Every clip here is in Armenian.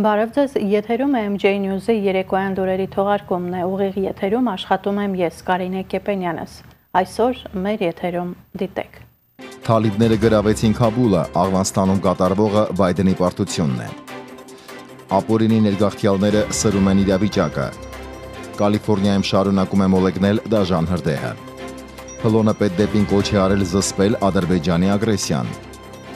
Բարև ձեզ, եթերում է MJ News-ի երեկոյան դուրերի թողարկումն է։ Ուղիղ եթերում աշխատում եմ ես, Կարինե Կեպենյանս։ Այսօր մեր եթերում դիտեք։ Թալիբները գրավեցին Քաբուլը, Աղվանստանում կատարվողը Բայդենի պարտությունն է։ Ապորինի ներգաղթյալները սրում են իրավիճակը։ Կալիֆոռնիայում շարունակում է մոլեգնել դաժան հրդեհը։ Փլոնը պետդեպին կոչ է արել զսպել Ադրբեջանի ագրեսիան։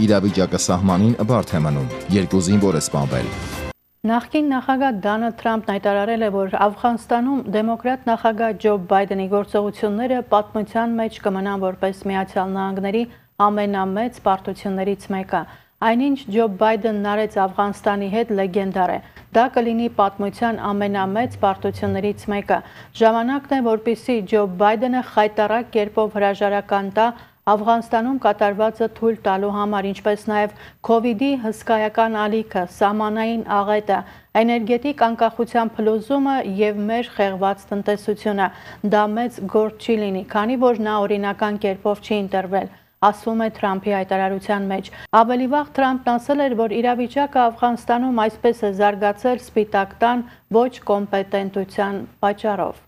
Իրավիճակը սահմանին բարդ է մնում։ Երկու զինվոր է սպանվել։ Նախկին նախագահ Դոնալդ Թրամփն հայտարարել է, որ Աֆղանստանում դեմոկրատ նախագահ Ջո Բայդենի գործողությունները պատմության մեջ կմնան որպես Միացյալ Նահանգների ամենամեծ պարտություններից մեկը։ Այնինչ Ջո Բայդենն արեց Աֆղանստանի հետ լեգենդար է։ Դա կլինի պատմության ամենամեծ պարտություններից մեկը։ Ժամանակն է, որպիսի Ջո Բայդենը խայտարակ կերպով հրաժարական տա Աֆղանստանում կատարվածը թույլ տալու համար, ինչպես նաև COVID-ի հսկայական ալիքը, սահմանային աղետը, էներգետիկ անկախության փլուզումը եւ մեր խեղված տնտեսությունը։ Դա մեծ գործ չի լինի, քանի որ նա օրինական կերպով չի ընտրվել ասվում է Թրամփի հայտարարության մեջ։ Ավելի վաղ Թրամփն ասել էր, որ իրավիճակը Աֆղանստանում այսպես է զարգացել սպիտակ տան ոչ կոմպետենտության պատճառով։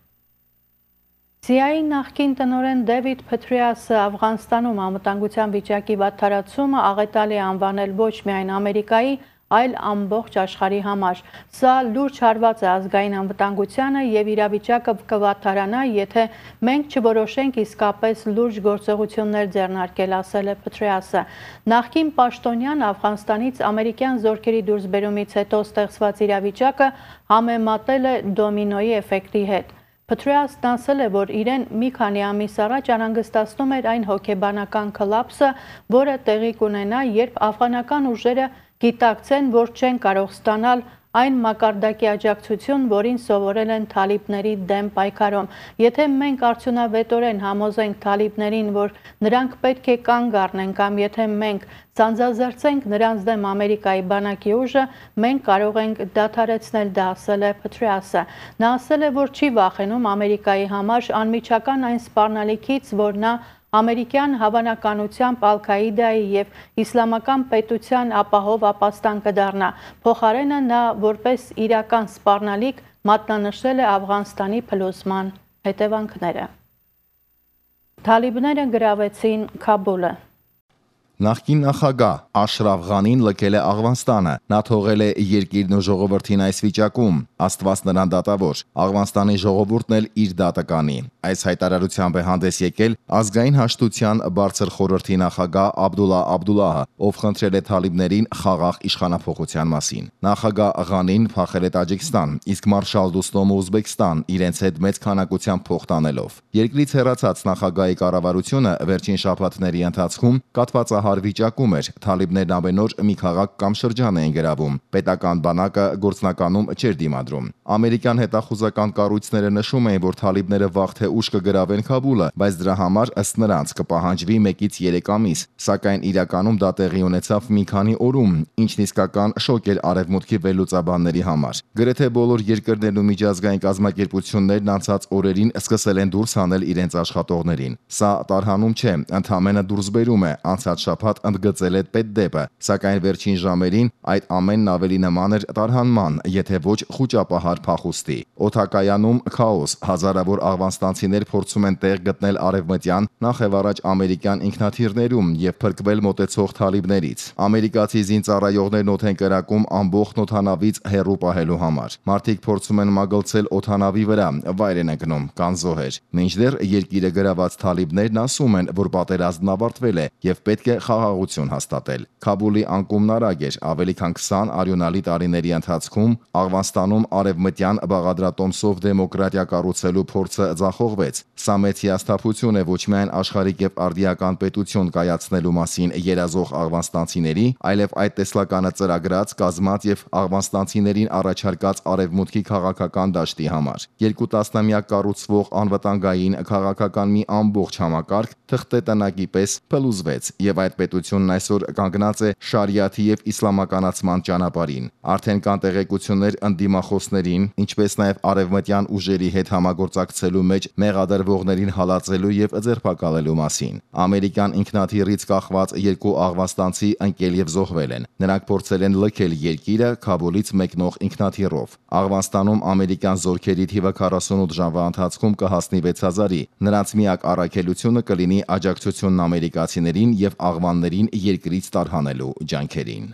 CIA-ի նախկին տնօրեն Դեվիդ Փետրիասը Աֆղանստանում անվտանգության վիճակի վատթարացումը աղետալի անվանել ոչ միայն Ամերիկայի, այլ ամբողջ աշխարհի համար։ Սա լուրջ հարված է ազգային անվտանգությանը եւ իրավիճակը կվատթարանա, եթե մենք չորոշենք իսկապես լուրջ գործողություններ ձեռնարկել, ասել է Փետրիասը։ Նախկին պաշտոնյան Աֆղանստանից ամերիկյան զորքերի դուրսբերումից հետո ստեղծված իրավիճակը համեմատել է դոմինոյի էֆեկտի հետ։ Փտրեասն ասել է, որ իրեն մի քանի ամիս առաջ անհանգստացնում էր այն հոգեբանական կլապսը, որը տեղի կունենա, երբ աֆղանական ուժերը գիտակցեն, որ չեն կարող ստանալ այն մակարդակի աջակցություն, որին սովորել են թալիբների դեմ պայքարում։ Եթե մենք արդյունավետորեն համոզենք թալիբներին, որ նրանք պետք է կանգ առնեն կամ եթե մենք ցանցազերծենք նրանց դեմ Ամերիկայի բանակի ուժը, մենք կարող ենք դադարեցնել դա, ասել է Փտրիասը։ Նա ասել է, որ չի վախենում Ամերիկայի համար անմիջական այն սպառնալիքից, որ նա ամերիկյան հավանականությամբ Ալ-Քաիդայի եւ իսլամական պետության ապահով ապաստան կդառնա։ Փոխարենը նա որպես իրական սպառնալիք մատնանշել է Աֆղանստանի փլուզման հետևանքները։ Թալիբները գրավեցին Քաբուլը Նախկին նախագահ Աշրաֆ Ղանին լքել է Աղվանստանը։ Նա թողել է երկիրն ու ժողովրդին այս վիճակում։ Աստված նրան դատավոր։ Աղվանստանի ժողովուրդն էլ իր դատը կանի։ Այս հայտարարությամբ է հանդես եկել ազգային հաշտության բարձր խորհրդի նախագահ Աբդուլլա Աբդուլլահը, ով խնդրել է թալիբներին խաղաղ իշխանափոխության մասին։ Նախագահ Ղանին փախել է Տաջիկստան, իսկ մարշալ Դուստոմը Ուզբեկստան իրենց հետ մեծ քանակությամբ փող տանելով։ Երկրից հեռացած նախագահի կառավարությունը վերջին շաբաթների ընթացքում կատվածահ ահար վիճակում էր։ Թալիբներն ամենօր մի քաղաք կամ շրջան էին գրավում։ Պետական բանակը գործնականում չէր դիմադրում։ Ամերիկյան հետախուզական կառույցները նշում էին, որ թալիբները վաղ թե ուշ կգրավեն Քաբուլը, բայց դրա համար ըստ նրանց կպահանջվի 1-ից 3 ամիս, սակայն իրականում դա տեղի ունեցավ մի քանի օրում, ինչն իսկական շոկ էր արևմուտքի վերլուծաբանների համար։ Գրեթե բոլոր երկրներն ու միջազգային կազմակերպություններն անցած օրերին սկսել են դուրս հանել իրենց աշխատողներին։ Սա տարհանում չէ, ընդհանրապես դուրս բերում է անցած շաբաթ ընդգծել է պետդեպը, սակայն վերջին ժամերին այդ ամենն ավելի նման էր տարհանման, եթե ոչ խոճապահար փախուստի։ Օթակայանում քաոս, հազարավոր աղվանստանցիներ փորձում են տեղ գտնել արևմտյան, նախ եւ առաջ ամերիկյան ինքնաթիռներում եւ փրկվել մոտեցող թալիբներից։ Ամերիկացի զինծառայողներն օդ են կրակում ամբողջ օթանավից հեռու պահելու համար։ Մարդիկ փորձում են մագլցել օթանավի վրա, վայր են ընկնում, կան զոհեր։ Մինչդեռ երկիրը գրաված թալիբներն ասում են, որ պատերազմն ավարտվել է եւ պետք է խաղաղություն հաստատել։ Քաբուլի անկումն արագ էր, ավելի քան 20 արյունալի տարիների ընթացքում Աղվանստանում արևմտյան բաղադրատոմսով դեմոկրատիա կառուցելու փորձը ձախողվեց։ Սա մեծ հիասթափություն է ոչ միայն աշխարհիկ եւ արդիական պետություն կայացնելու մասին երազող աղվանստանցիների, այլև այդ տեսլականը ծրագրած, կազմած եւ աղվանստանցիներին առաջարկած արևմուտքի քաղաքական դաշտի համար։ Երկու տասնամյակ կառուցվող անվտանգային քաղաքական մի ամբողջ համակարգ թղթե տնագի պես փլուզվեց եւ այդ պետությունն այսօր կանգնած է շարիաթի եւ իսլամականացման ճանապարհին։ Արդեն կան տեղեկություններ ընդդիմախոսներին, ինչպես նաեւ արևմտյան ուժերի հետ համագործակցելու մեջ մեղադրվողներին հալածելու եւ ձերբակալելու մասին։ Ամերիկան ինքնաթիռից կախված երկու աղվաստանցի ընկել եւ զոհվել են։ Նրանք փորձել են լքել երկիրը Քաբուլից մեկնող ինքնաթիռով։ Աղվաստանում ամերիկյան զորքերի թիվը 48 ժամվա ընթացքում կհասնի 6000-ի։ Նրանց միակ առաքելությունը կլինի աջակցությունն ամերիկացիներին եւ աղվաններին երկրից տարհանելու ջանքերին։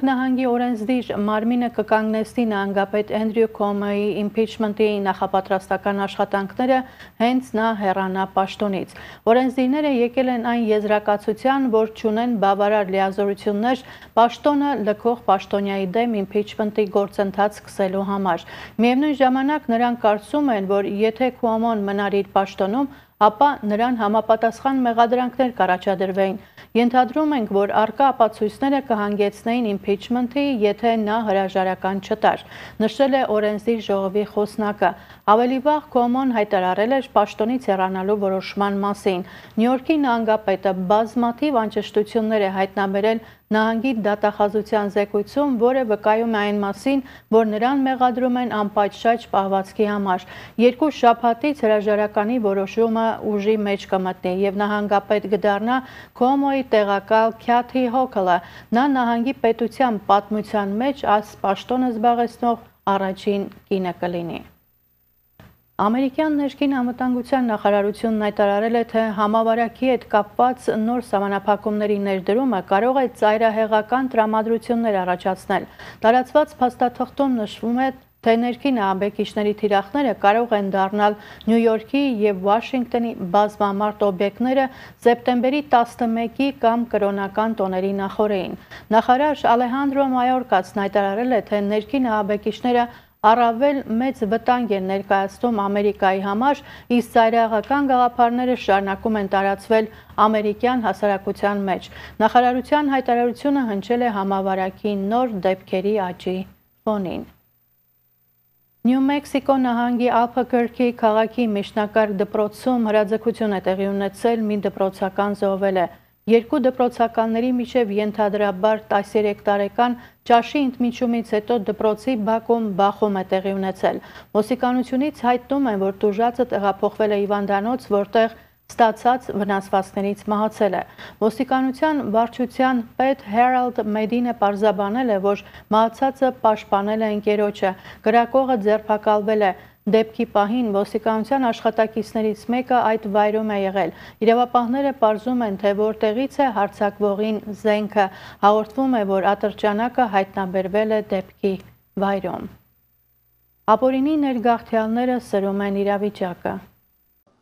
Նյու Յորք նահանգի օրենսդիր Մարմինը կկանգնեցնի նահանգապետ Էնդրյու Քոմեի իմպիչմենտի նախապատրաստական աշխատանքները հենց նա հեռանա պաշտոնից։ Օրենսդիրները եկել են այն եզրակացության, որ ճունեն բավարար լիազորություններ պաշտոնը լքող պաշտոնյայի դեմ իմպիչմենտի գործընթաց սկսելու համար։ Միևնույն ժամանակ նրանք կարծում են, որ եթե Քուամոն մնար իր պաշտոնում, ապա նրան համապատասխան մեղադրանքներ կառաջադրվեին։ Ենթադրում ենք, որ արկա ապացույցները կհանգեցնեին իմպիչմենթի, եթե նա հրաժարական չտար, նշել է օրենսդիր ժողովի խոսնակը։ Ավելի վաղ Կոմոն հայտարարել էր պաշտոնից հեռանալու որոշման մասին։ Նյու Յորքի նահանգապետը բազմաթիվ անճշտություններ է հայտնաբերել նահանգի դատախազության զեկույցում, որը վկայում է այն մասին, որ նրան մեղադրում են անպատշաճ պահվածքի համար։ Երկու շաբաթից հրաժարականի որոշումը ուժի մեջ կմտնի եւ նահանգապետ կդառնա Կոմոյի տեղակալ Քյաթի Հոքլը։ Նա նահանգի պետության պատմության մեջ այս պաշտոնը զբաղեցնող առաջին կինը կլինի։ Ամերիկյան ներքին անվտանգության նախարարությունն հայտարարել է, թե համավարակի հետ կապված նոր սահմանափակումների ներդրումը կարող է ծայրահեղական տրամադրություններ առաջացնել։ Տարածված փաստաթղթում նշվում է, թե ներքին ահաբեկիչների թիրախները կարող են դառնալ Նյու Յորքի եւ Վաշինգտոնի բազմամարդ օբյեկտները սեպտեմբերի 11-ի կամ կրոնական տոների նախորդին։ Նախարար Ալեհանդրո Մայորկացն հայտարարել է, թե ներքին ահաբեկիչները առավել մեծ վտանգ են ներկայացնում Ամերիկայի համար, իսկ ծայրահեղական գաղափարները շարունակում են տարածվել ամերիկյան հասարակության մեջ։ Նախարարության հայտարարությունը հնչել է համավարակի նոր դեպքերի աճի ֆոնին։ Նյու Մեքսիկո նահանգի Ալփակրքի քաղաքի միջնակարգ դպրոցում հրաձգություն է տեղի ունեցել, մի դպրոցական զոհվել է։ Երկու դպրոցականների միջև ենթադրաբար 13 տարեկան ճաշի ընդմիջումից հետո դպրոցի բակում բախում է տեղի ունեցել։ Ոստիկանությունից հայտնում են, որ տուժածը տեղափոխվել է Իվանդանոց, որտեղ ստացած վնասվածքներից մահացել է։ Ոստիկանության վարչության պետ Harold Medine պարզաբանել է, որ մահացածը պաշտպանել է ընկերոջը, գրակողը ձերբակալվել է, Դեպքի պահին ոստիկանության աշխատակիցներից մեկը այդ վայրում է եղել։ Իրավապահները պարզում են, թե որտեղից է հարցակվողին զենքը։ Հաղորդվում է, որ ատրճանակը հայտնաբերվել է դեպքի վայրում։ Ապորինի ներգաղթյալները սրում են իրավիճակը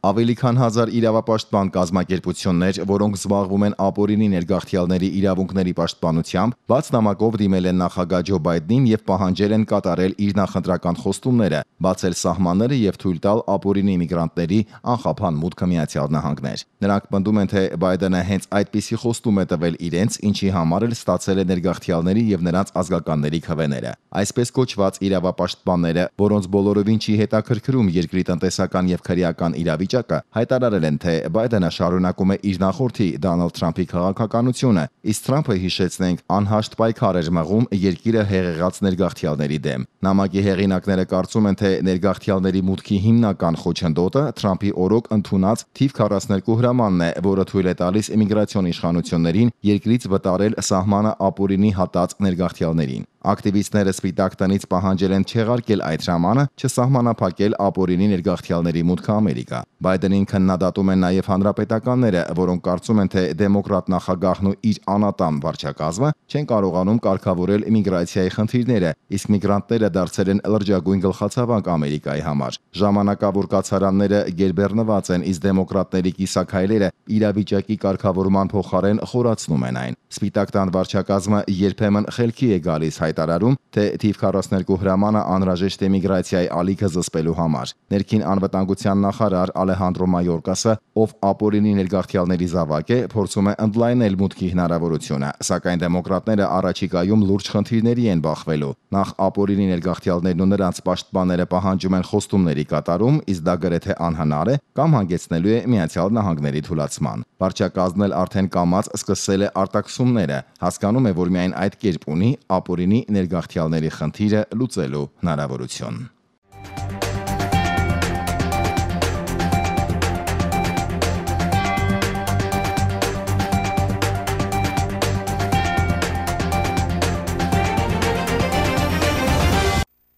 ավելի քան 1000 իրավապաշտպան կազմակերպություններ, որոնք զբաղվում են ապօրինի ներգաղթյալների իրավունքների պաշտպանությամբ, բաց նամակով դիմել են նախագահ Ջո Բայդնին եւ պահանջել են կատարել իր նախընտրական խոստումները, բացել սահմանները եւ թույլ տալ ապօրինի միգրանտների անխափան մուտքը Միացյալ Նահանգներ։ Նրանք պնդում են, թե Բայդենը հենց այդպիսի խոստում է տվել իրենց, ինչի համար էլ ստացել է ներգաղթյալների եւ նրանց ազգականների քվեները։ Այսպես կոչված իրավապաշտպանները, որոնց բոլորովին չի հետաքրքրում երկրի տնտեսական եւ քրեական իրավիճակը, իրավիճակը հայտարարել են, թե Բայդենը շարունակում է իր նախորդի Դոնալդ Թրամփի քաղաքականությունը, իսկ Թրամփը հիշեցնենք անհաշտ պայքար էր մղում երկիրը հեղեղած ներգաղթյալների դեմ։ Նամակի հեղինակները կարծում են, թե ներգաղթյալների մուտքի հիմնական խոչընդոտը Թրամփի օրոք ընդունած թիվ 42 հրամանն է, որը թույլ է տալիս իմիգրացիոն իշխանություններին երկրից վտարել սահմանը ապօրինի հատած ներգաղթյալներին։ Ակտիվիստները Սպիտակ տնից պահանջել են չեղարկել այդ հրամանը, չսահմանափակել ապօրինի ներգաղթյալների մուտքը Ամերիկա։ Բայդենին քննադատում են նաև հանրապետականները, որոնք կարծում են, թե դեմոկրատ նախագահն ու իր անատամ վարչակազմը չեն կարողանում կարգավորել իմիգրացիայի խնդիրները, իսկ միգրանտները դարձել են լրջագույն գլխացավանք Ամերիկայի համար։ Ժամանակավոր կացարանները գերբեռնված են, իսկ դեմոկրատների կիսակայլերը իրավիճակի կարգավորման փոխարեն խորացնում են այն։ Սպիտակ տան վարչակազմը երբեմն խելքի է գալիս հայտ հայտարարում, թե թիվ 42 հրամանը անհրաժեշտ է միգրացիայի ալիքը զսպելու համար։ Ներքին անվտանգության նախարար Ալեհանդրո Մայորկասը, ով ապօրինի ներգաղթյալների զավակ է, փորձում է ընդլայնել մուտքի հնարավորությունը, սակայն դեմոկրատները առաջիկայում լուրջ խնդիրների են բախվելու։ Նախ ապօրինի ներգաղթյալներն ու նրանց պաշտպանները պահանջում են խոստումների կատարում, իսկ դա գրեթե անհնար է կամ հանգեցնելու է Միացյալ Նահանգների թուլացման։ Վարչակազմն էլ արդեն կամած սկսել է արտաքսումները, հասկանում է, որ միայն այդ կերպ ունի ապօրինի ներգաղթյալների խնդիրը լուծելու հնարավորություն։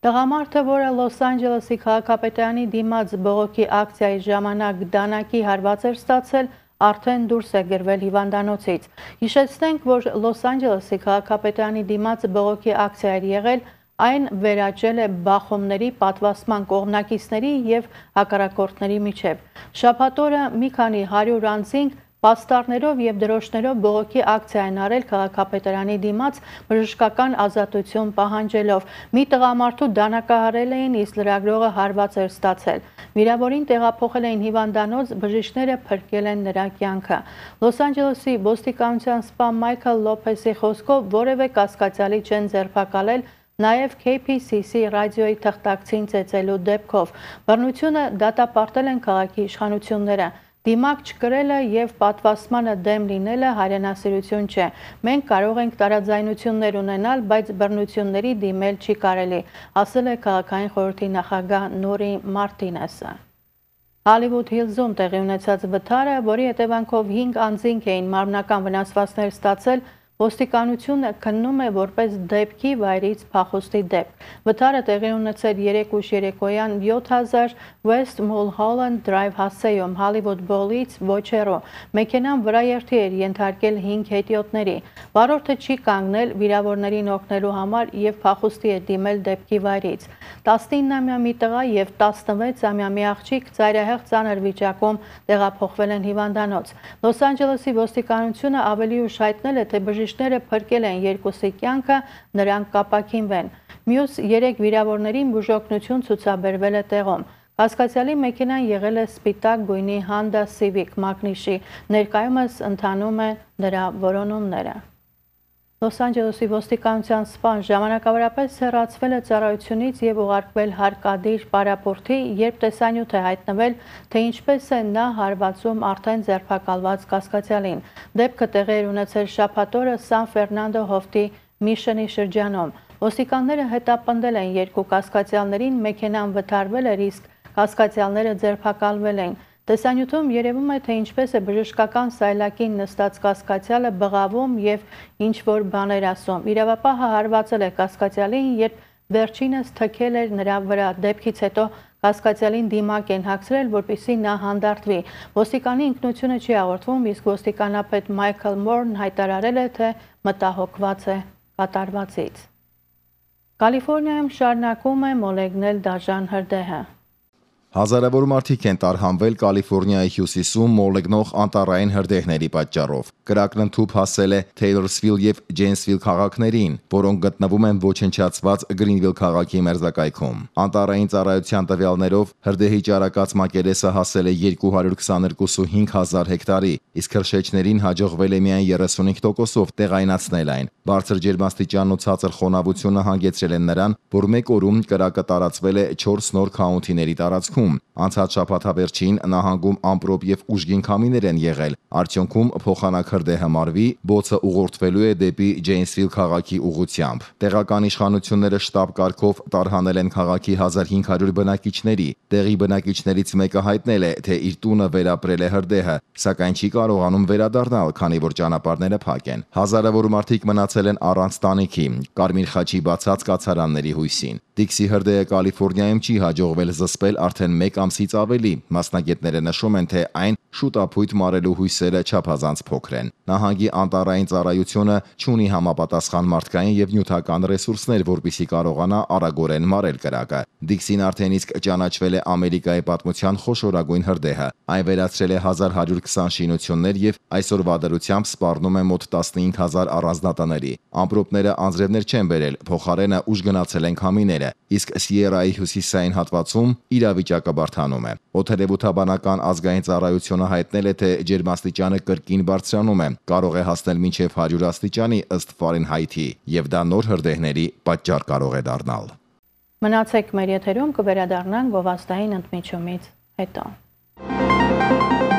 Տղամարդը, որը Լոս Անջելեսի քաղաքապետարանի դիմաց բողոքի ակցիայի ժամանակ դանակի հարված էր ստացել, արդեն դուրս է գրվել հիվանդանոցից։ Հիշեցնենք, որ Լոս Անջելեսի քաղաքապետարանի դիմաց բողոքի ակցիա էր եղել, այն վերաճել է բախումների պատվասման կողմնակիցների եւ հակառակորդների միջև։ Շաբաթօրը մի քանի 100 անձինք Պաստառներով եւ դրոշներով բողոքի ակցիա են արել քաղաքապետարանի դիմաց բժշկական ազատություն պահանջելով։ Մի տղամարդու դանակահարել էին, իսկ լրագրողը հարված էր ստացել։ Վիրավորին տեղափոխել էին հիվանդանոց, բժիշկները փրկել են նրա կյանքը։ Լոս Անջելեսի ոստիկանության սպա Մայքլ Լոփեսի խոսքով որևէ կասկածյալի չեն ձերբակալել նաև KPCC ռադիոյի թղթակցին ծեծելու դեպքով։ Բռնությունը դատապարտել են քաղաքի իշխանությունները։ Դիմակ չկրելը եւ պատվաստմանը դեմ լինելը հայրենասիրություն չէ։ Մենք կարող ենք տարաձայնություններ ունենալ, բայց բռնությունների դիմել չի կարելի, ասել է քաղաքային խորհրդի նախագահ Նորի Մարտինեսը։ Հալիվուդ Հիլզում տեղի ունեցած վթարը, որի հետևանքով 5 անձինք էին մարմնական վնասվածքներ ստացել, Ոստիկանությունը քննում է որպես դեպքի վայրից փախուստի դեպք։ Վթարը տեղի ունեցել 3 ուշ երեկոյան 7000 West Mulholland Drive հասցեում Hollywood Bowl-ից ոչերո։ Մեքենան վրաերթի էր ենթարկել 5 հետիոտների։ Վարորդը չի կանգնել վիրավորներին օգնելու համար եւ փախուստի է դիմել դեպքի վայրից։ 19-ամյա մի տղա եւ 16-ամյա մի աղջիկ ծայրահեղ ծանր վիճակում տեղափոխվել են հիվանդանոց։ Լոս Անջելեսի ոստիկանությունը ավելի ուշ հայտնել է, թե բժիշկները փրկել են երկուսի կյանքը, նրանք կապակինվեն։ Մյուս 3 վիրավորներին բուժօգնություն ցուցաբերվել է տեղում։ Կասկածյալի մեքենան եղել է սպիտակ գույնի Honda Civic մագնիշի, ներկայումս ընթանում է նրա որոնումները։ Լոս Անջելեսի ոստիկանության սպան ժամանակավորապես հեռացվել է ծառայությունից եւ ուղարկվել հարկադիր պարապորտի, երբ տեսանյութ է հայտնվել, թե ինչպես է նա հարվածում արդեն ձերբակալված կասկածյալին։ Դեպքը տեղի ունեցել շաբաթօրը Սան Ֆերնանդո հովտի Միշենի շրջանում։ Ոստիկանները հետապնդել են երկու կասկածյալներին, մեքենան վթարվել էր, իսկ կասկածյալները ձերբակալվել են։ Տեսանյութում երևում է, թե ինչպես է բժշկական սայլակին նստած կասկածյալը բղավում եւ ինչ որ բաներ ասում։ Իրավապահը հարվածել է կասկածյալին, երբ վերջինս թքել էր նրա վրա։ Դեպքից հետո կասկածյալին դիմակ են հագցրել, որպիսի նա հանդարտվի։ Ոստիկանի ինքնությունը չի աղորդվում, իսկ ոստիկանապետ Մայքլ Մորն հայտարարել է, թե մտահոգված է կատարվածից։ Կալիֆոռնիայում շարունակում է մոլեգնել դաժան հրդեհը։ Հազարավոր մարդիկ են տարհանվել Կալիֆոռնիայի հյուսիսում մոլեգնող անտառային հրդեհների պատճառով։ Կրակն ընդཐུպ հասել է Թեյլորսվիլ եւ Ջեյնսվիլ քաղաքներին, որոնք գտնվում են ոչնչացված Գրինվիլ քաղաքի մերձակայքում։ Անտառային ծառայության տվյալներով հրդեհի ճարակած մակերեսը հասել է 222500 հեկտարի, իսկ հրշեջներին հաջողվել է միայն 35%-ով տեղայնացնել այն։ Բարձր ջերմաստիճանն ու ցածր խոնավությունը հանգեցրել են նրան, որ մեկ օրում կրակը տարածվել է 4 նոր քաունթիների տարածքում ընթացքում անցած շաբաթավերջին նահանգում ամպրոպ եւ ուժգին քամիներ են եղել։ Արդյունքում փոխանակրդե համարվի բոցը ուղղորդվելու է դեպի Ջեյնսվիլ քաղաքի ուղությամբ։ Տեղական իշխանությունները շտաբ կարգով տարհանել են քաղաքի 1500 բնակիչների։ Տեղի բնակիչներից մեկը հայտնել է, թե իր տունը վերապրել է հրդեհը, սակայն չի կարողանում վերադառնալ, քանի որ ճանապարհները փակ են։ Հազարավոր մարդիկ մնացել են առանց տանիքի։ Կարմիր խաչի բացած կացարանների հույսին։ Դիքսի հրդեհը Կալիֆոռնիայում չի հաջողվել զսպել արդեն 1 ամսից ավելի։ Մասնագետները նշում են, թե այն շուտապույտ մարելու հույսերը չափազանց փոքր են։ Նահանգի անտարային ծառայությունը չունի համապատասխան մարդկային եւ նյութական ռեսուրսներ, որպիսի կարողանա արագորեն մարել կրակը։ Դիքսին արդեն իսկ ճանաչվել է Ամերիկայի պատմության խոշորագույն հրդեհը։ Այն վերացրել է 1120 շինություններ եւ այսօրվա դրությամբ սպառնում է մոտ 15000 առանձնատների։ Ամպրոպները անձրևներ չեն բերել, փոխարենը ուժ գնացել են քամիները, իսկ Սիերայի հյուսիսային հատվածում իրավիճակը բարթանում է։ Օթերևութաբանական ազգային ծառայությունը հայտնել է, թե ջերմաստիճանը կրկին բարձրանում է, կարող է հասնել մինչև 100 աստիճանի ըստ Ֆարենհայթի, եւ դա նոր հրդեհների պատճառ կարող է դառնալ։ Մնացեք մեր եթերում կվերադառնանք գովաստային ընդմիջումից հետո։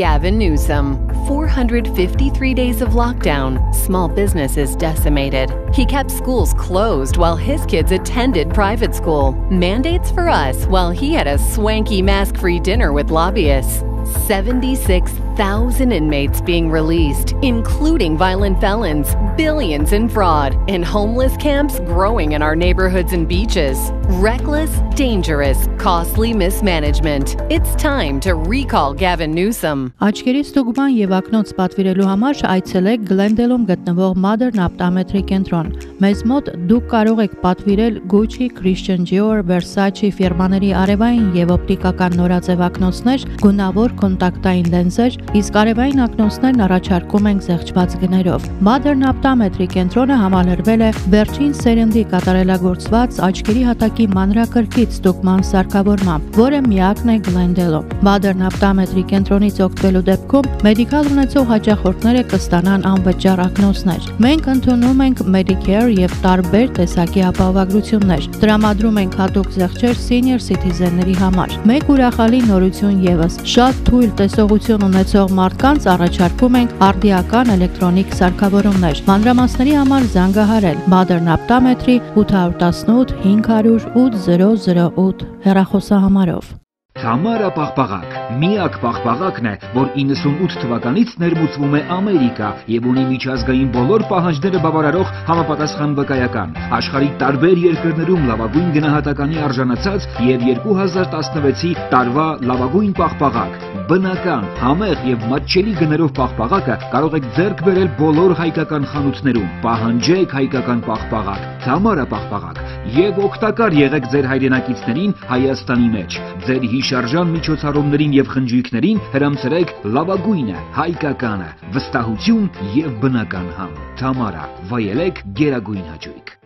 Gavin Newsom. 453 days of lockdown, small businesses decimated. He kept schools closed while his kids attended private school. Mandates for us while he had a swanky mask free dinner with lobbyists. 76,000 inmates being released, including violent felons, billions in fraud, and homeless camps growing in our neighborhoods and beaches. Reckless, dangerous, costly mismanagement. It's time to recall Gavin Newsom. Աչքերի ստուգման եւ ակնոց պատվիրելու համար այցելեք Glendale-ում գտնվող Modern Optometry կենտրոն։ Մեզ մոտ դուք կարող եք պատվիրել Gucci, Christian Dior, Versace ֆիրմաների արևային եւ օպտիկական նորաձև ակնոցներ, գունավոր կոնտակտային լենզեր, իսկ արևային ակնոցներն առաջարկում ենք զեղչված գներով։ Modern Optometry կենտրոնը համալրվել է վերջին սերնդի կատարելագործված աչքերի հատակի մանրակրկիտ ստուգման սարքավորմամբ, որը միակն է Glendale-ում։ Modern Optometry կենտրոնից օգտվելու դեպքում մեդիկալ ունեցող հաճախորդները կստանան անվճար ակնոցներ։ Մենք ընդունում ենք Medicare եւ տարբեր տեսակի ապահովագրություններ։ Տրամադրում ենք հատուկ զեղչեր senior citizen-ների համար։ Մեկ ուրախալի նորություն եւս։ Շատ թույլ տեսողություն ունեցող մարդկանց առաջարկում ենք արդիական էլեկտրոնիկ սարքավորումներ։ Մանրամասների համար զանգահարել Modern Optometry 818 500 8008 հեռախոսահամարով։ Թամարա պաղպաղակ միակ պաղպաղակն է, որ 98 թվականից ներմուծվում է Ամերիկա եւ ունի միջազգային բոլոր պահանջները բավարարող համապատասխան վկայական։ Աշխարհի տարբեր երկրներում լավագույն գնահատականի արժանացած եւ 2016-ի տարվա լավագույն պաղպաղակ բնական, համեղ եւ մատչելի գներով պաղպաղակը կարող եք ձեռք բերել բոլոր հայկական խանութներում։ Պահանջեք հայկական պաղպաղակ, Թամարա պաղպաղակ եւ օգտակար եղեք ձեր հայրենակիցներին Հայաստանի մեջ։ Ձեր հիշարժան միջոցառումներին եւ խնջույքներին հրամցրեք լավագույնը, հայկականը, վստահություն եւ բնական համ։ Թամարա, վայելեք գերագույն հաճույք։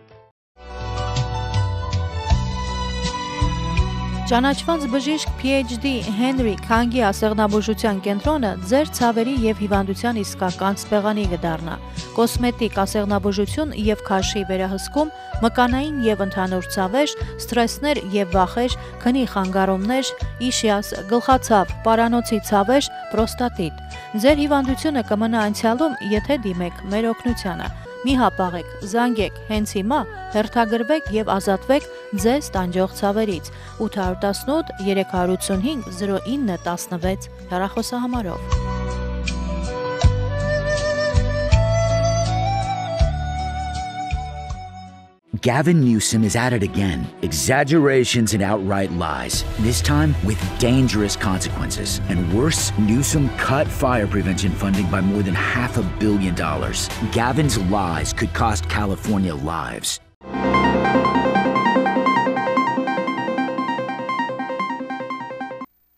Ճանաչված բժիշկ PhD Հենրի Քանգի ասեղնաբուժության կենտրոնը ձեր ցավերի եւ հիվանդության իսկական սպեղանի կդառնա։ Կոսմետիկ ասեղնաբուժություն եւ քաշի վերահսկում, մկանային եւ ընդհանուր ցավեր, սթրեսներ եւ վախեր, քնի խանգարումներ, իշիաս, գլխացավ, պարանոցի ցավեր, պրոստատիտ։ Ձեր հիվանդությունը կմնա անցյալում, եթե դիմեք մեր օգնությանը։ Մի հապաղեք, զանգեք հենց հիմա, հերթագրվեք եւ ազատվեք ձեզ տանջող ցավերից 818 385 0916 հեռախոսահամարով։ Gavin Newsom is at it again. Exaggerations and outright lies, this time with dangerous consequences. And worse, Newsom cut fire prevention funding by more than half a billion dollars. Gavin's lies could cost California lives.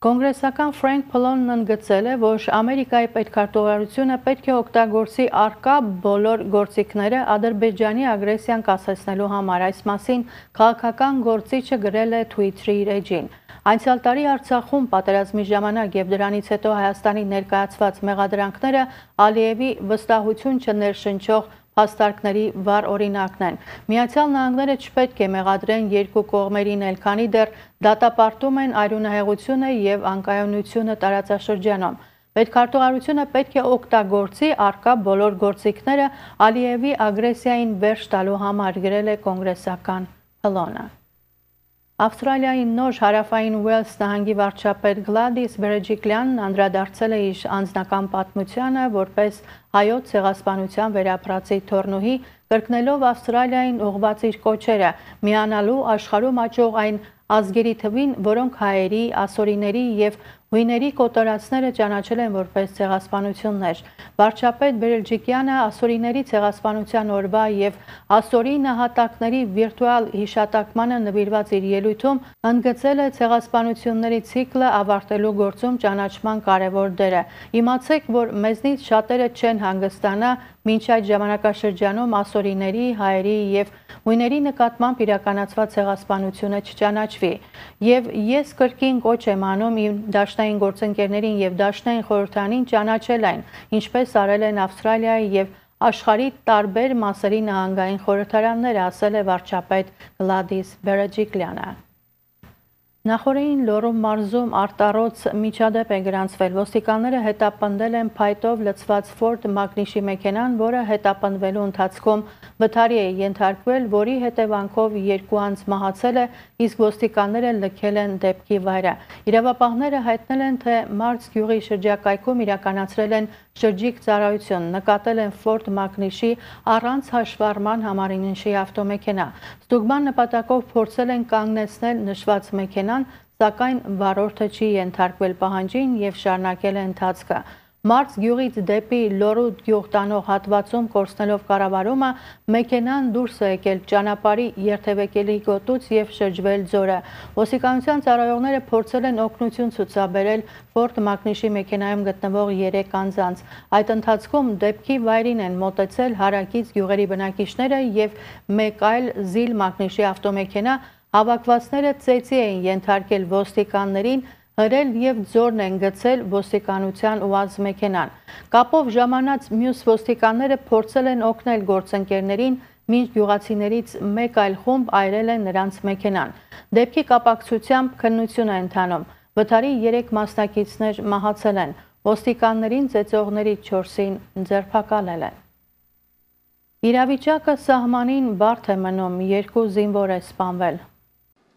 Կոնգրեսական Ֆրենկ Փլոնն ընդգծել է, որ Ամերիկայի պետքարտուղարությունը պետք է օգտագործի արկա բոլոր գործիքները Ադրբեջանի ագրեսիան կասեցնելու համար։ Այս մասին քաղաքական գործիչը գրել է Twitter-ի իր էջին։ Անցյալ տարի Արցախում պատերազմի ժամանակ եւ դրանից հետո Հայաստանի ներկայացված մեղադրանքները Ալիևի վստահություն չներշնչող հաստարկների վառ օրինակն են։ Միացյալ Նահանգները չպետք է մեղադրեն երկու կողմերին էլ, քանի դեռ դատապարտում են արյունահեղությունը եւ անկայունությունը տարածաշրջանում։ Պետքարտուղարությունը պետք է օգտագործի արկա բոլոր գործիքները Ալիևի ագրեսիային վերջ տալու համար գրել է կոնգրեսական հլոնը։ Ավստրալիայի նոր հարավային Ուելս նահանգի վարչապետ Գլադիս Բերեջիկլյանն անդրադարձել է իր անձնական պատմությանը որպես հայոց ցեղասպանության վերապրածի թորնուհի, կրկնելով Ավստրալիային ուղղված իր կոչերը, միանալու աշխարհում աճող այն ազգերի թվին, որոնք հայերի, ասորիների եւ Հույների կոտորածները ճանաչել են որպես ցեղասպանություններ։ Վարչապետ Բերելջիկյանը ասորիների ցեղասպանության օրվա եւ ասորի նահատակների վիրտուալ հիշատակմանը նվիրված իր ելույթում ընդգծել է ցեղասպանությունների ցիկլը ավարտելու գործում ճանաչման կարևոր դերը։ Իմացեք, որ մեզնից շատերը չեն հանգստանա մինչ այդ ժամանակաշրջանում ասորիների, հայերի եւ հույների նկատմամբ իրականացված ցեղասպանությունը չճանաչվի։ Եվ ես կրկին կոչ եմ անում իմ դաշնային գործընկերներին եւ դաշնային խորհրդանին ճանաչել այն, ինչպես արել են Ավստրալիայի եւ աշխարհի տարբեր մասերի նահանգային խորհրդարանները, ասել է վարչապետ Գլադիս Բերաջիկլյանը։ Նախորդին Լոռու մարզում արտառոց միջադեպ է գրանցվել։ Ոստիկանները հետապնդել են փայտով լցված Ford Magnus-ի մեքենան, որը հետապնդվելու ընթացքում վթարի է ենթարկվել, որի հետևանքով երկու անձ մահացել է, իսկ ոստիկանները լքել են դեպքի վայրը։ Իրավապահները հայտնել են, թե Մարց գյուղի շրջակայքում իրականացրել են շրջիկ ծառայություն, նկատել են Ford Magnus-ի առանց հաշվառման համարինշի ավտոմեքենա։ Ստուգման նպատակով փորձել են կանգնեցնել նշված մեքենան, սակայն վարորդը չի ենթարկվել պահանջին եւ շարունակել է ընթացքը։ Մարց գյուղից դեպի Լորուտ գյուղ տանող հատվածում կորցնելով կառավարումը մեքենան դուրս է եկել ճանապարհի երթևեկելի գոտուց եւ շրջվել ձորը։ Ոստիկանության ծառայողները փորձել են օգնություն ցուցաբերել Ֆորդ Մագնիշի մեքենայում գտնվող 3 անձանց։ Այդ ընթացքում դեպքի վայրին են մոտեցել հարակից գյուղերի բնակիչները եւ մեկ այլ Զիլ Մագնիշի ավտոմեքենա հավաքվածները ծեծի էին ենթարկել ոստիկաններին հրել եւ ձորն են գցել ոստիկանության ՈՒԱԶ մեքենան։ Կապով ժամանած մյուս ոստիկանները փորձել են օգնել գործընկերներին, մինչ գյուղացիներից մեկ այլ խումբ այրել են նրանց մեքենան։ Դեպքի կապակցությամբ քննություն է ընթանում։ Վթարի 3 մասնակիցներ մահացել են։ Ոստիկաններին ծեծողների 4-ին ձերբակալել են։ Իրավիճակը սահմանին բարդ է մնում, երկու զինվոր է սպանվել։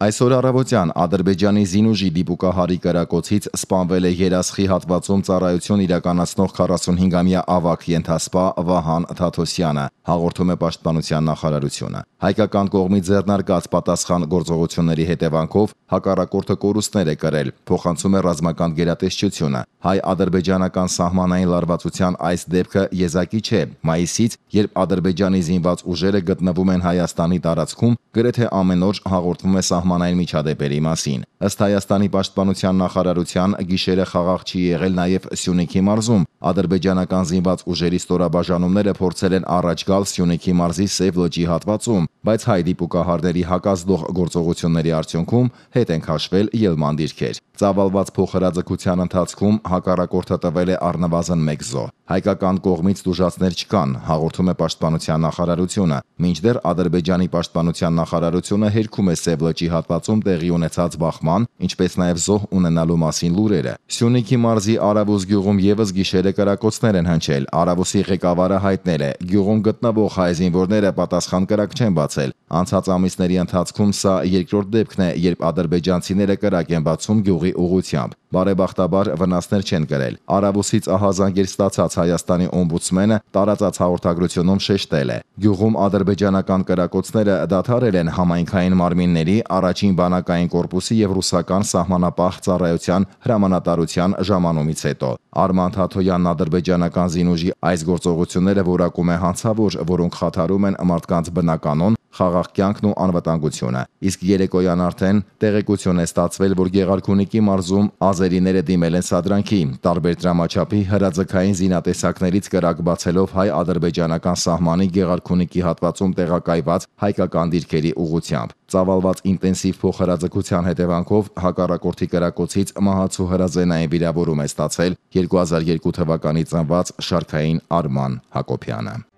Այսօր առավոտյան Ադրբեջանի Զինուժի դիպուկահարի կրակոցից սպանվել է երասխի հատվածում ծառայություն իրականացնող 45-ամյա ավակ ենթասպա Վահան Թաթոսյանը, հաղորդում է Պաշտպանության նախարարությունը։ Հայկական կողմի ձեռնարկած պատասխան գործողությունների հետևանքով հակառակորդը կորուստներ է կրել, փոխանցում է ռազմական գերատեսչությունը։ Հայ-ադրբեջանական սահմանային լարվածության այս դեպքը եզակի չէ։ Մայիսից, երբ Ադրբեջանի զինված ուժերը գտնվում են Հայաստանի տարածքում, գրեթե ամեն օր հաղորդվում է սահման սահմանային միջադեպերի մասին։ Ըստ Հայաստանի պաշտպանության նախարարության գիշերը խաղաղ չի եղել նաև Սյունիքի մարզում։ Ադրբեջանական զինված ուժերի ստորաբաժանումները փորձել են առաջ գալ Սյունիքի մարզի Սև լճի հատվածում, բայց հայ դիպուկահարների հակազդող գործողությունների արդյունքում հետ են քաշվել ելման դիրքեր։ Ծավալված փոխհրաձգության ընթացքում հակառակորդը տվել է առնվազն 1 զոհ։ Հայկական կողմից դժուժացներ չկան, հաղորդում է Պաշտպանության նախարարությունը։ Մինչդեռ Ադրբեջանի Պաշտպանության նախարարությունը հերքում է Սև լճի հատվածում տեղի ունեցած բախման, ինչպես նաև զոհ ունենալու մասին լուրերը։ Սյունիքի մարզի Արավուս գյուղում եւս գիշերը կրակոցներ են հնչել։ Արավուսի ղեկավարը հայտնել է, գյուղում գտնվող հայ զինվորները պատասխան կրակ չեն բացել։ Անցած ամիսների ընթացքում սա երկրորդ դեպքն է, երբ ադրբեջանցիները կրակ են բացում գյուղի ուղությամբ։ Բարեբախտաբար վնասներ չեն կրել։ Արավուսից ահազանգեր ստացած Հայաստանի օմբուդսմենը տարածած հաղորդագրությունում շեշտել է. Գյուղում ադրբեջանական կրակոցները դադարել են համայնքային մարմինների առաջին բանակային կորպուսի եւ ռուսական սահմանապահ ծառայության հրամանատարության ժամանումից հետո։ Արման Թաթոյանն ադրբեջանական զինուժի այս գործողությունները որակում է հանցավոր, որոնք խաթարում են մարդկանց բնականon խաղաղ կյանքն ու անվտանգությունը։ Իսկ երեկոյան արդեն տեղեկություն է ստացվել, որ Գեղարքունիքի մարզում ազերիները դիմել են սադրանքի, տարբեր դրամաչափի հրաձգային զինատեսակներից կրակ բացելով հայ-ադրբեջանական սահմանի Գեղարքունիքի հատվածում տեղակայված հայկական դիրքերի ուղությամբ։ Ծավալված ինտենսիվ փոխհրաձգության հետևանքով հակառակորդի կրակոցից մահացու հրազենային վիրավորում է ստացել 2002 թվականի ծնված Շարքային Արման Հակոբյանը։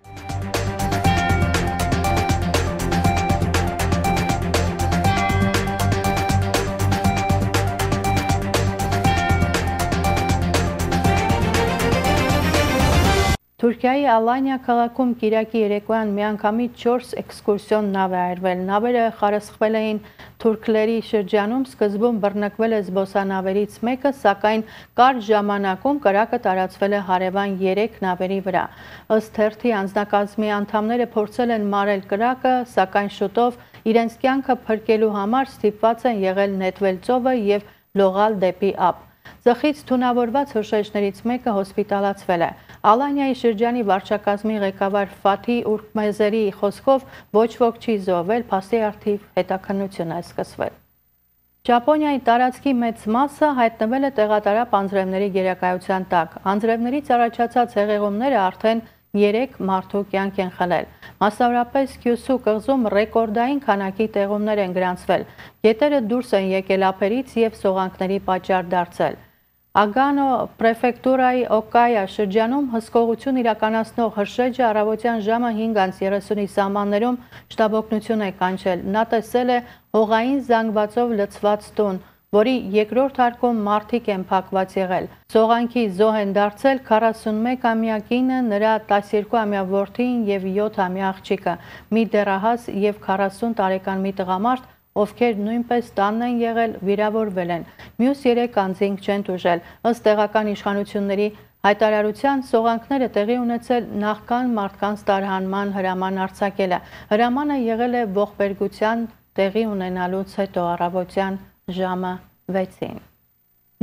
Թուրքիայի Ալանիա քաղաքում Կիրակի երեկոյան միանգամից 4 էքսկուրսիոն նավ է այրվել։ Նավերը խարսխվել էին թուրքների շրջանում, սկզբում բռնկվել է զբոսանավերից մեկը, սակայն կարճ ժամանակում կրակը տարածվել է հարևան 3 նավերի վրա։ Ըստ թերթի անձնակազմի անդամները փորձել են մարել կրակը, սակայն շուտով իրենց կյանքը փրկելու համար ստիպված են եղել նետվել ծովը եւ լողալ դեպի ափ։ Զխից թունավորված հրշեջներից մեկը հոսպիտալացվել է։ Ալանիայի շրջանի վարչակազմի ղեկավար Ֆաթի Ուրկմեզերի խոսքով ոչ ոք չի զոհվել, փաստի արդիվ հետաքննություն է սկսվել։ Ճապոնիայի տարածքի մեծ մասը հայտնվել է տեղատարապ անձրևների գերակայության տակ։ Անձրևներից առաջացած հեղեղումները արդեն 3 մարդու կյանք են խլել։ Մասնավորապես Քյուսու կղզում ռեկորդային քանակի տեղումներ են գրանցվել։ Գետերը դուրս են եկել ափերից եւ սողանքների պատճառ դարձել։ Ագանո պրեֆեկտուրայի Օկայա շրջանում հսկողություն իրականացնող հրշեջը առավոտյան ժամը 5:30-ի սահմաններում շտաբօգնություն է կանչել։ Նա տեսել է հողային զանգվածով լցված տուն, որի երկրորդ հարկում մարդիկ են փակված եղել։ Սողանքի զոհ են դարձել 41-ամյա կինը, նրա 12-ամյա որդին եւ 7-ամյա աղջիկը, մի դեռահաս եւ 40 տարեկան մի տղամարդ, ովքեր նույնպես տանն են եղել, վիրավորվել են։ Մյուս երեք անձինք չեն տուժել։ Ըստ տեղական իշխանությունների հայտարարության սողանքները տեղի ունեցել նախքան մարդկանց տարհանման հրաման արձակելը։ Հրամանը եղել է ողբերգության տեղի ունենալուց հետո առավոտյան ժամը 6-ին։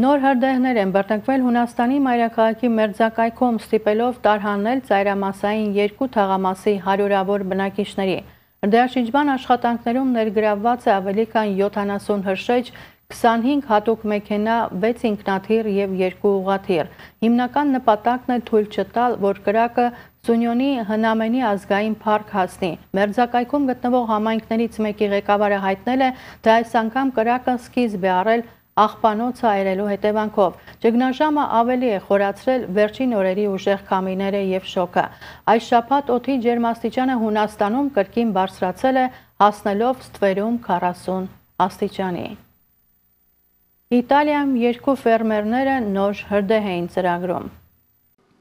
Նոր հրդեհներ են բռնկվել Հունաստանի մայրաքաղաքի մերձակայքում ստիպելով տարհանել ծայրամասային երկու թաղամասի հարյուրավոր բնակիչների։ Հրդեհաշինչման աշխատանքներում ներգրավված է ավելի քան 70 հրշեջ, 25 հատուկ մեքենա, 6 ինքնաթիռ եւ 2 ուղաթիռ։ Հիմնական նպատակն է թույլ չտալ, որ կրակը Սունյոնի հնամենի ազգային փառք հասնի։ Մերձակայքում գտնվող համայնքներից մեկի ղեկավարը հայտնել է, թե այս անգամ կրակը սկիզբ է առել աղբանոցը այրելու հետևանքով։ Ճգնաժամը ավելի է խորացրել վերջին օրերի ուժեղ քամիները եւ շոկը։ Այս շաբաթ օդի ջերմաստիճանը Հունաստանում կրկին բարձրացել է, հասնելով ստվերում 40 աստիճանի։ Իտալիայում երկու ֆերմերները նոր հրդեհ էին ծրագրում։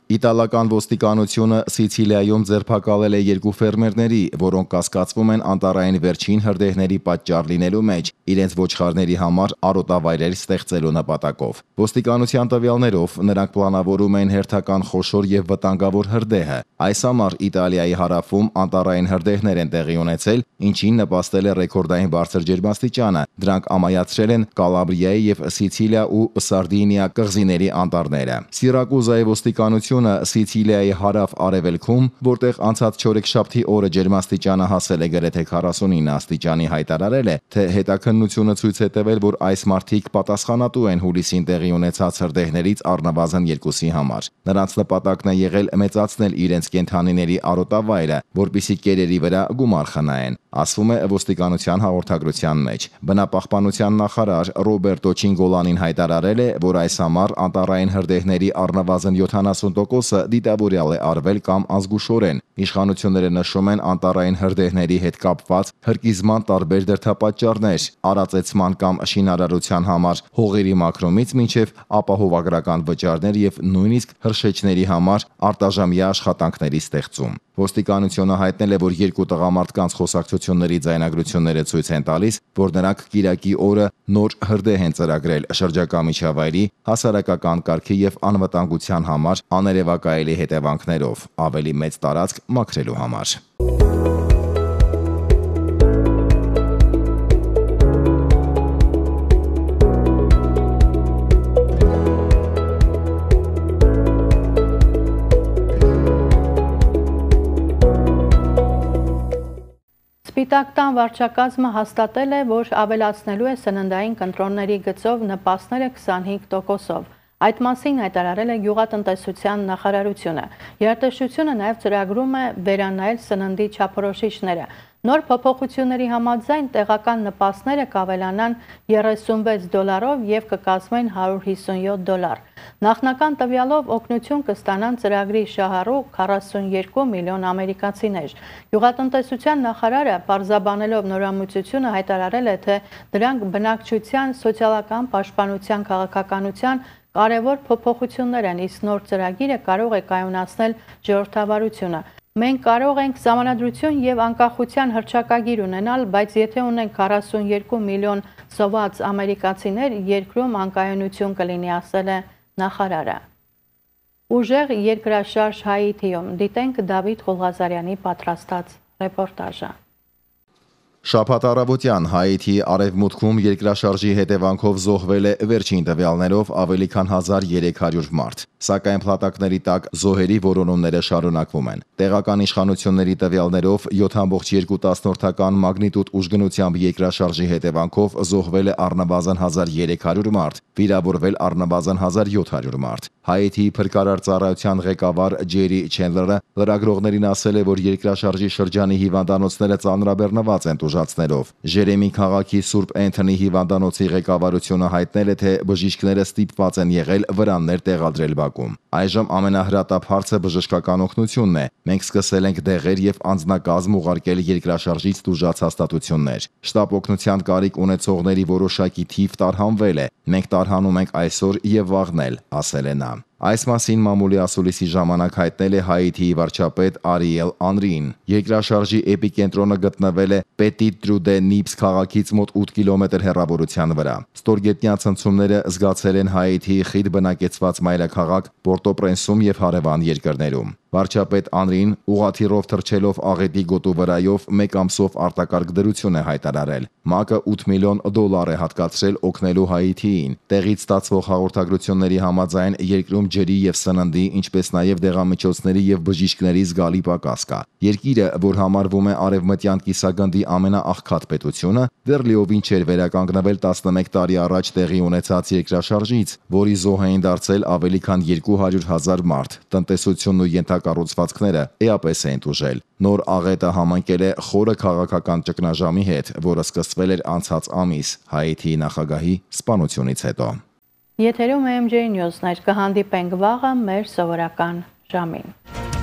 Իտալական ոստիկանությունը Սիցիլիայում ձերբակալել է երկու ֆերմերների, որոնք կասկածվում են անտարային վերջին հրդեհների պատճառ լինելու մեջ, իրենց ոչխարների համար արոտավայրեր ստեղծելու նպատակով։ Ոստիկանության տվյալներով նրանք պլանավորում են հերթական խոշոր եւ վտանգավոր հրդեհը։ Այս համար Իտալիայի հարավում անտարային հրդեհներ են տեղի ունեցել, ինչին նպաստել է ռեկորդային բարձր ջերմաստիճանը։ Դրանք ամայացրել են Կալաբրիայի եւ Սիցիլիա ու Սարդինիա կղզիների անտառները։ Սիրակուզայի ոստիկանությունը Տերությունը Սիցիլիայի հարավ-արևելքում, որտեղ անցած չորեքշաբթի օրը ջերմաստիճանը հասել է գրեթե 49 աստիճանի, հայտարարել է, թե հետաքննությունը ցույց է տվել, որ այս մարտիկ պատասխանատու են հուլիսին տեղի ունեցած հրդեհներից առնվազն երկուսի համար։ Նրանց նպատակն է եղել մեծացնել իրենց կենթանիների արոտավայրը, որբիսի կերերի վրա գումար խնայեն, ասվում է ոստիկանության հաղորդագրության մեջ։ Բնապահպանության նախարար Ռոբերտո Չինգոլանին հայտարարել է, որ այս համար անտարային հրդեհների առնվազն 70% 50%-ը դիտավորյալ է արվել կամ ազգուշորեն։ Իշխանությունները նշում են անտարային հրդեհների հետ կապված հրկիզման տարբեր դրդապատճառներ՝ արածեցման կամ շինարարության համար հողերի մակրոմից մինչև ապահովագրական վճարներ եւ նույնիսկ հրշեջների համար արտաժամյա աշխատանքների ստեղծում։ Ոստիկանությունը հայտնել է, որ երկու տղամարդկանց խոսակցությունների ձայնագրությունները ցույց են տալիս, որ նրանք Կիրակի օրը նոր հրդեհ են ծրագրել շրջակա միջավայրի, հասարակական կարգի եւ անվտանգության համար աներևակայելի հետևանքներով ավելի մեծ տարածք մաքրելու համար։ Սպիտակ տան վարչակազմը հաստատել է, որ ավելացնելու է սննդային կընտրոնների գծով նպաստները 25%-ով։ Այդ մասին հայտարարել է Գյուղատնտեսության նախարարությունը։ Երիտասարդությունը նաև ծրագրում է վերանայել սննդի չափորոշիչները։ Նոր փոփոխությունների համաձայն տեղական նպաստները կավելանան 36 դոլարով եւ կկազմեն 157 դոլար։ Նախնական տվյալով օգնություն կստանան ծրագրի շահառու 42 միլիոն ամերիկացիներ։ Գյուղատնտեսության նախարարը պարզաբանելով նորամուծությունը հայտարարել է, թե դրանք բնակչության սոցիալական պաշտպանության քաղաքականության կարևոր փոփոխություններ են, իսկ նոր ծրագիրը կարող է կայունացնել ժողովրդավարությունը։ Մենք կարող ենք համանadrություն եւ անկախության հրճակագիր ունենալ, բայց եթե ունենք 42 միլիոն սոված ամերիկացիներ, երկրում անկայունություն կլինի, ասել է նախարարը։ Ուժեղ երկրաշարժ Հայիթիում դիտենք Դավիթ Ղուլղազարյանի պատրաստած ռեպորտաժը։ Շաբաթ առավոտյան Հայիթի արևմուտքում երկրաշարժի հետևանքով զոհվել է վերջին տվյալներով ավելի քան 1300 մարդ, սակայն փլատակների տակ զոհերի որոնումները շարունակվում են։ Տեղական իշխանությունների տվյալներով 7.2 մագնիտուդ ուժգնությամբ երկրաշարժի հետևանքով զոհվել է առնվազն 1300 մարդ, վիրավորվել առնվազն 1700 մարդ։ Հայիթի փրկարար ծառայության ղեկավար Ջերի Չենդլերը լրագրողներին ասել է, որ երկրաշարժի շրջանի հիվանդանոցները ծանրաբեռնված են ուժացներով։ Ժերեմի քաղաքի Սուրբ Էնթոնի հիվանդանոցի ղեկավարությունը հայտնել է, թե բժիշկները ստիպված են եղել վրաններ տեղադրել Բաքում։ Այժմ ամենահրատապ հարցը բժշկական օգնությունն է։ Մենք սկսել ենք դեղեր եւ անձնակազմ ուղարկել երկրաշարժից դժուժած հաստատություններ։ Շտապ օգնության կարիք ունեցողների որոշակի թիվ տարհանվել է։ Մենք տարհանում ենք այսօր եւ վաղնել, ասել է նա։ Այս մասին մամուլի ասուլիսի ժամանակ հայտնել է Հայիթիի վարչապետ Արիել Անրին։ Երկրաշարժի էպիկենտրոնը գտնվել է Petit Trude Nips քաղաքից մոտ 8 կիլոմետր հեռավորության վրա։ Ստորգետնյա ցնցումները զգացել են Հայիթիի խիտ բնակեցված մայրաքաղաք Պորտոպրենսում եւ հարևան երկրներում։ Վարչապետ Անրին ուղաթիռով թռչելով աղետի գոտու վրայով մեկ ամսով արտակարգ դրություն է հայտարարել։ ՄԱԿ-ը 8 միլիոն դոլար է հատկացրել օգնելու Հայիթիին։ Տեղից ստացվող հաղորդագրությունների համաձայն երկրում ջրի եւ սննդի, ինչպես նաեւ դեղամիջոցների եւ բժիշկների զգալի պակաս կա։ Երկիրը, որ համարվում է արևմտյան կիսագնդի ամենաաղքատ պետությունը, դեռ լիովին չէր վերականգնվել 11 տարի առաջ տեղի ունեցած երկրաշարժից, որի զոհ էին դարձել ավելի քան 200 հազար մարդ։ Տնտեսությունն ու ենթակառուցվածքները էապես էին տուժել։ Նոր աղետը համընկել է խորը քաղաքական ճգնաժամի հետ, որը սկսվել էր անցած ամիս Հայիթիի նախագահի սպանությունից հետո։ Եթերում MJ News-ներ կհանդիպենք վաղը մեր սովորական ժամին։